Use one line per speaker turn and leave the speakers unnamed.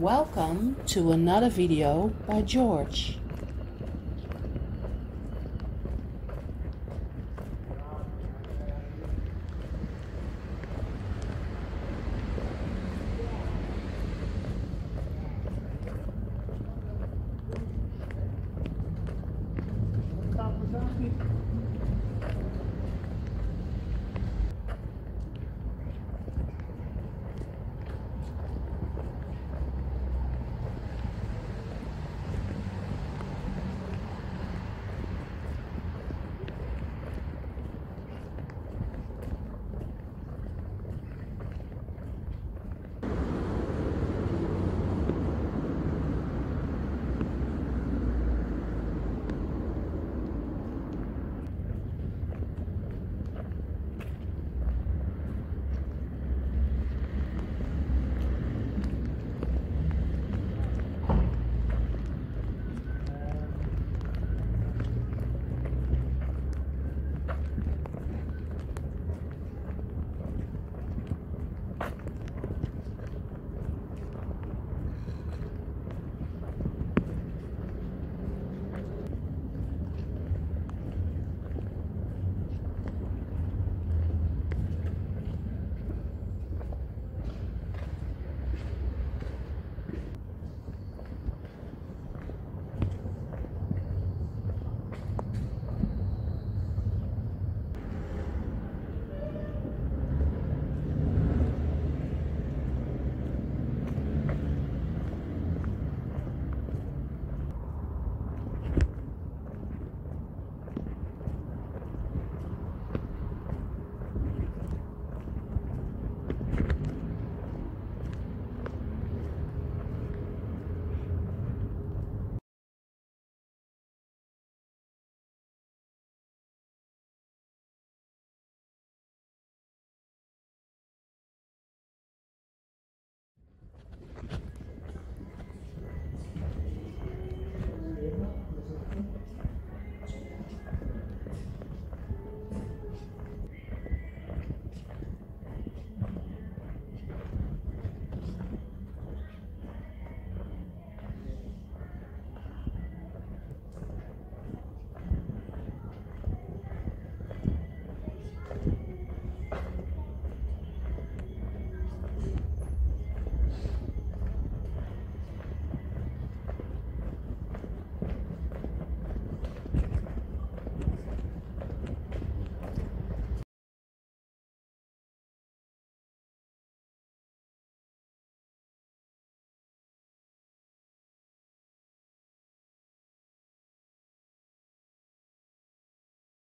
Welcome to another video by George.